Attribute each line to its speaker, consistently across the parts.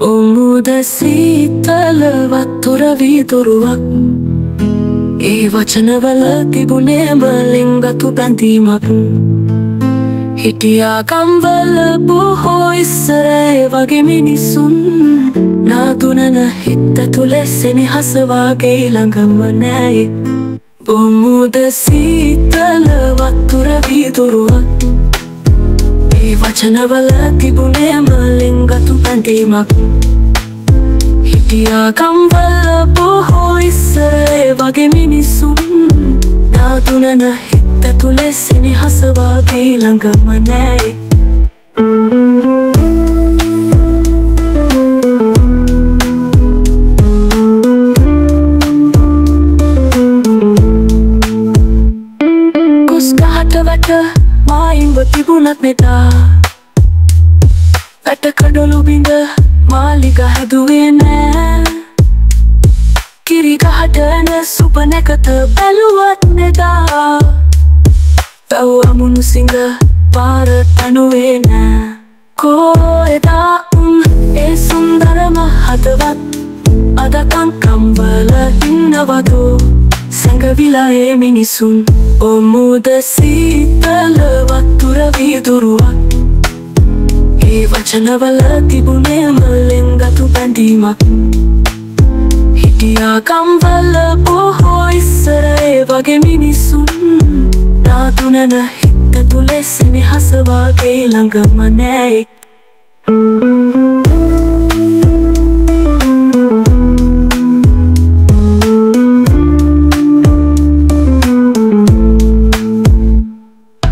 Speaker 1: ඔමුද සීතල වත්තුර වීදුරුවක් ඒ වචනවල තිබුණේම ලිංගතු බැඳීමක් හිටියා කම්වල බොහෝ ඉස්සරේ වගේ මිනිසුන්. නාදුනන හිත්ත තුළ සෙනෙහස වගේ ළඟම නෑ ඔමුද සීතල වත්තුර වීදුරුවක් ඒ වචනවල තිබුණේම ලිංගතු බැඳීමක් හිටියා කම්වල බොහෝ ඉස්සරේ වගේ මිනිසුන්. නාදුනන හිත්ත තුළ සෙනෙහස වගේ ළඟම නෑ කොස් ගහට වැට මායිම්ව තිබුණත් මෙදා. වැට කඩොලු බිඳ මාලිග හැදුවේ නෑ. කිරිගහට එන සුප නැකත බැලුවත් නෙදා පැව් අමුණු සිංහ පාරට අනුවේ නෑ. කෝ එදා උන් ඒ සුන්දරම හදවත් අදකං කම්වල ඉන්නවදෝ සැඟවිලා ඒ මිනිසුන් ඔමුද සීතල වත්තුර වීදුරුවක් ඒ වචනවල තිබුණේම ලිංගතු බැඳීමක්. හිටියා කම්වල බොහෝ ඉස්සරේ වගේ මිනිසුන්. නාදුනන හිත්ත තුළ සෙනෙහස වගේ ළඟම නෑ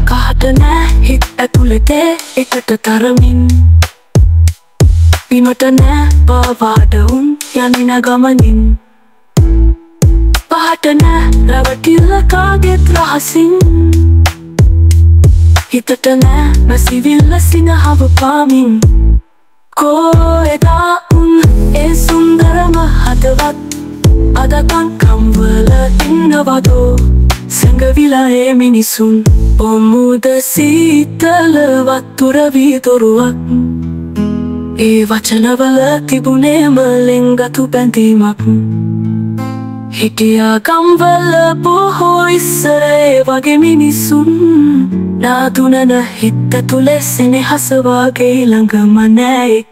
Speaker 1: කහට නෑ හිත් ඇතුළෙතේ එකට තරමින්. පිමට නෑ පාවාට උන් යනින ගමනින්. පහට නෑ රැවටිල්ල කාගෙත් රහසින්. හිතට නෑ මැසිවිල්ල සිනහව පාමින්. කෝ එදා උන් ඒ සුන්දරම හදවත් අදකං කම්වල ඉන්නවදෝ. සැඟවිලා ඒ මිනිසුන්. ඔමුද සීතල වත්තුර වීදුරුවක් ඒ වචනවල තිබුණේම ලිංගතු බැඳීමක්. හිටියා කම්වල බොහෝ ඉස්සරේ වගේ මිනිසුන් නාදුනන හිත්ත තුළ සෙනෙහස වගේ ළඟම නෑ